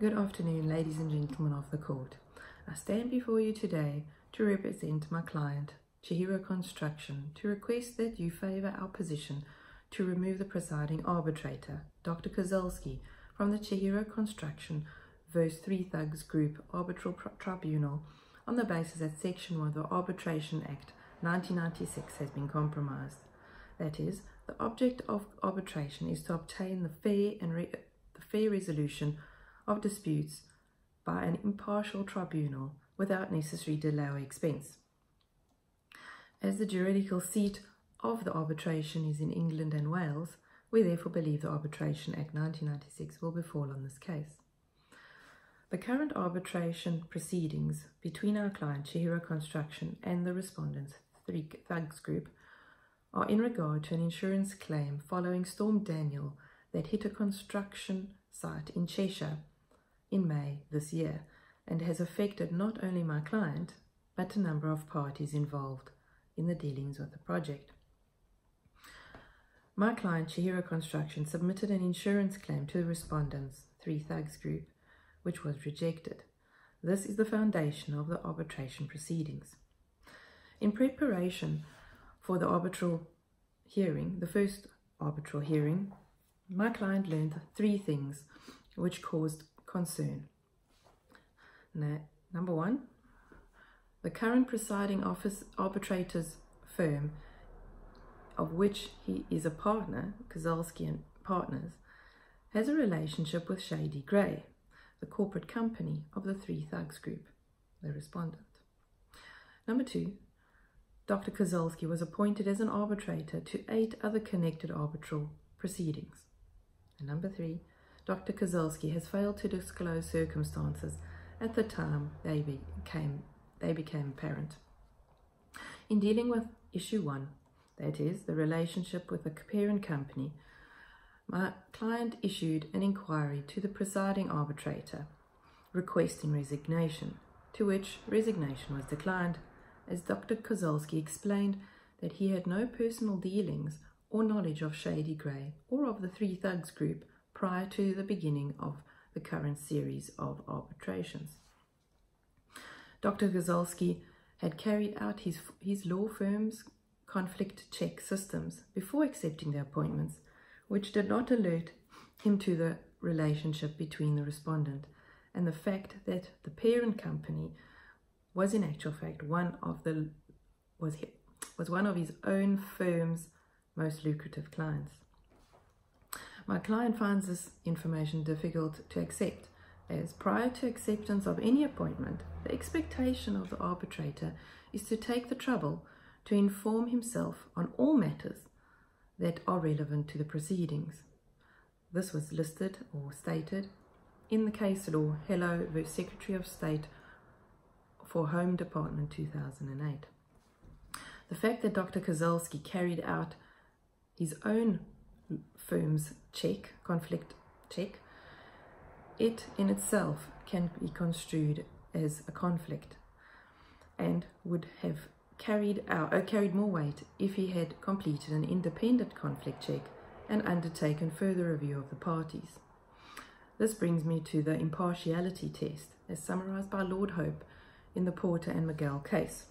Good afternoon, ladies and gentlemen of the court. I stand before you today to represent my client, Chihiro Construction, to request that you favour our position to remove the presiding arbitrator, Dr. Kozalski, from the Chihiro Construction vs. Three Thugs Group Arbitral Tribunal on the basis that Section 1 of the Arbitration Act 1996 has been compromised. That is, the object of arbitration is to obtain the fair and the fair resolution of disputes by an impartial tribunal without necessary delay or expense. As the juridical seat of the arbitration is in England and Wales, we therefore believe the Arbitration Act 1996 will befall on this case. The current arbitration proceedings between our client Chihiro Construction and the respondents, Three Thugs Group, are in regard to an insurance claim following Storm Daniel that hit a construction site in Cheshire in May this year and has affected not only my client but a number of parties involved in the dealings with the project. My client, Chihiro Construction, submitted an insurance claim to the respondents, Three Thugs Group, which was rejected. This is the foundation of the arbitration proceedings. In preparation for the arbitral hearing, the first arbitral hearing, my client learned three things which caused concern. Now, number one, the current presiding office arbitrator's firm, of which he is a partner, Kozalski and Partners, has a relationship with Shady Grey, the corporate company of the Three Thugs Group, the respondent. Number two, Dr. Kozalski was appointed as an arbitrator to eight other connected arbitral proceedings. And number three, Dr. Kozalski has failed to disclose circumstances at the time they became, they became apparent. In dealing with issue one, that is, the relationship with the parent company, my client issued an inquiry to the presiding arbitrator requesting resignation, to which resignation was declined as Dr. Kozalski explained that he had no personal dealings or knowledge of Shady Grey or of the Three Thugs group prior to the beginning of the current series of arbitrations. Dr. Kozalski had carried out his, his law firm's conflict check systems before accepting the appointments, which did not alert him to the relationship between the respondent and the fact that the parent company was in actual fact one of the was was one of his own firm's most lucrative clients. My client finds this information difficult to accept as prior to acceptance of any appointment, the expectation of the arbitrator is to take the trouble to inform himself on all matters that are relevant to the proceedings. This was listed or stated in the case law Helow v. Secretary of State for Home Department 2008. The fact that Dr. Kozalski carried out his own firm's check, conflict check, it in itself can be construed as a conflict and would have carried out uh, carried more weight if he had completed an independent conflict check and undertaken further review of the parties. This brings me to the impartiality test as summarized by Lord Hope in the Porter and Magill case.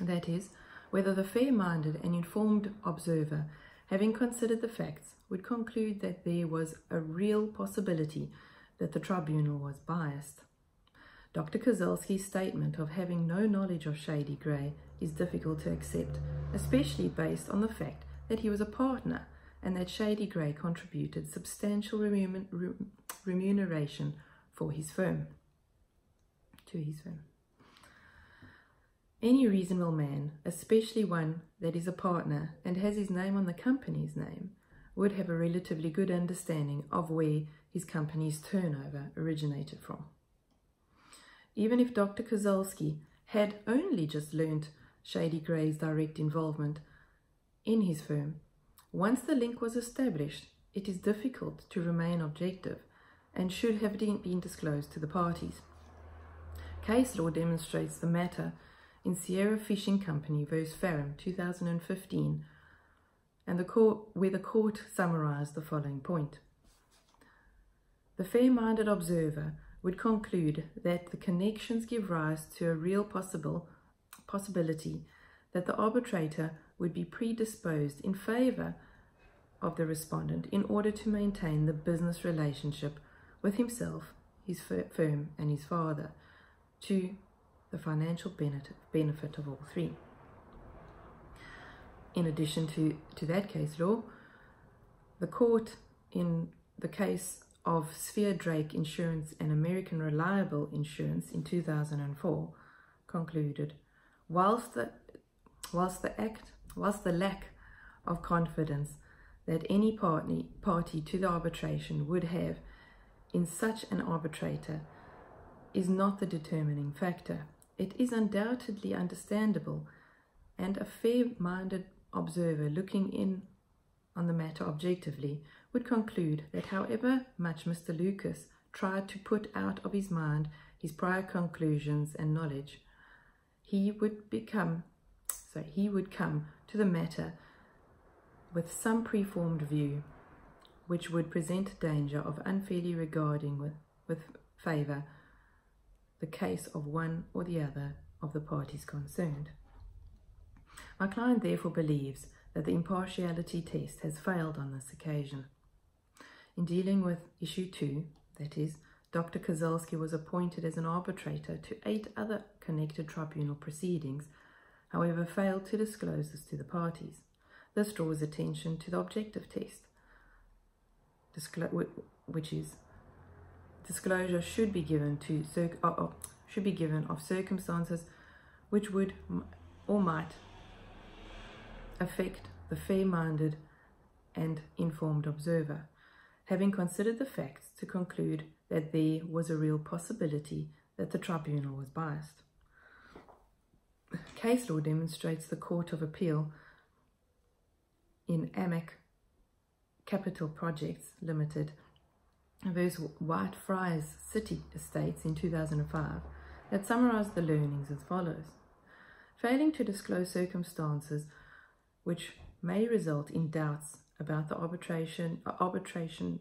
That is, whether the fair-minded and informed observer, having considered the facts, would conclude that there was a real possibility that the tribunal was biased. Dr. Kozalski's statement of having no knowledge of Shady Grey is difficult to accept, especially based on the fact that he was a partner and that Shady Grey contributed substantial remuneration for his firm to his firm. Any reasonable man, especially one that is a partner and has his name on the company's name, would have a relatively good understanding of where his company's turnover originated from. Even if Dr. Kozalski had only just learnt Shady Grey's direct involvement in his firm, once the link was established, it is difficult to remain objective and should have been disclosed to the parties. Case law demonstrates the matter in Sierra Fishing Company v. Farran 2015 and the court, where the court summarized the following point. The fair-minded observer would conclude that the connections give rise to a real possible possibility that the arbitrator would be predisposed in favour of the respondent in order to maintain the business relationship with himself, his firm, and his father to the financial benefit, of all three. In addition to, to that case law, the court in the case of Sphere Drake Insurance and American Reliable Insurance in 2004 concluded whilst the, whilst the act whilst the lack of confidence that any party, party to the arbitration would have in such an arbitrator is not the determining factor. It is undoubtedly understandable and a fair-minded observer looking in on the matter objectively would conclude that however much Mr. Lucas tried to put out of his mind his prior conclusions and knowledge, he would become, so he would come to the matter with some preformed view which would present danger of unfairly regarding with, with favour the case of one or the other of the parties concerned. My client therefore believes that the impartiality test has failed on this occasion. In dealing with issue two, that is, Dr. Kozalski was appointed as an arbitrator to eight other connected tribunal proceedings, however failed to disclose this to the parties. This draws attention to the objective test, which is disclosure should be given to uh, uh, should be given of circumstances which would or might affect the fair-minded and informed observer, having considered the facts to conclude that there was a real possibility that the tribunal was biased. Case law demonstrates the Court of Appeal in AMEC Capital Projects Limited versus Whitefriars City Estates in 2005 that summarized the learnings as follows. Failing to disclose circumstances which may result in doubts about the arbitration, uh, arbitration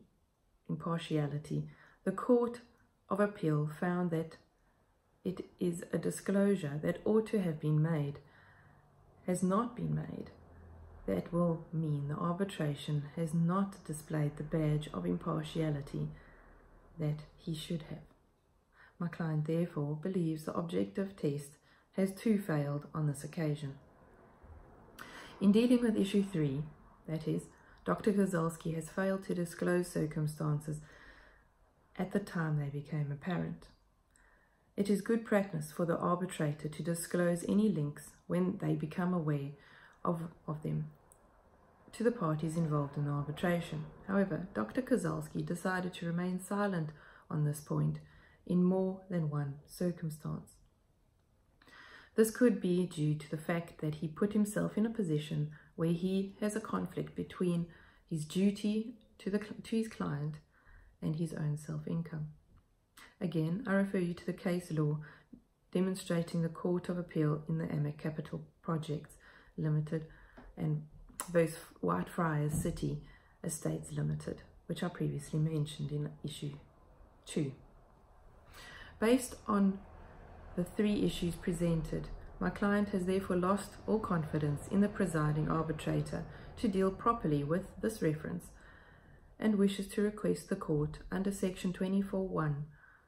impartiality, the Court of Appeal found that it is a disclosure that ought to have been made, has not been made. That will mean the arbitration has not displayed the badge of impartiality that he should have. My client therefore believes the objective test has too failed on this occasion. In dealing with issue 3, that is, Dr. Kozalski has failed to disclose circumstances at the time they became apparent. It is good practice for the arbitrator to disclose any links when they become aware of, of them to the parties involved in the arbitration. However, Dr. Kozalski decided to remain silent on this point in more than one circumstance. This could be due to the fact that he put himself in a position where he has a conflict between his duty to, the, to his client and his own self-income. Again, I refer you to the case law demonstrating the Court of Appeal in the AMEC Capital Projects Limited and both Whitefriars City Estates Limited, which I previously mentioned in issue 2. Based on the three issues presented, my client has therefore lost all confidence in the presiding arbitrator to deal properly with this reference and wishes to request the court under section 24.1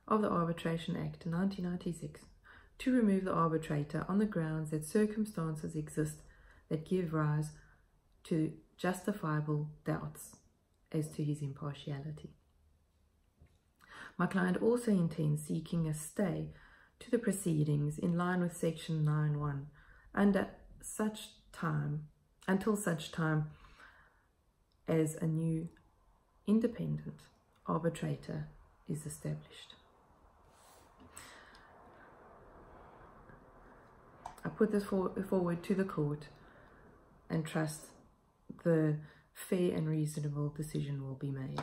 of the Arbitration Act 1996 to remove the arbitrator on the grounds that circumstances exist that give rise to justifiable doubts as to his impartiality. My client also intends seeking a stay to the proceedings in line with section 9.1 under such time until such time as a new independent arbitrator is established. I put this for, forward to the court and trust the fair and reasonable decision will be made.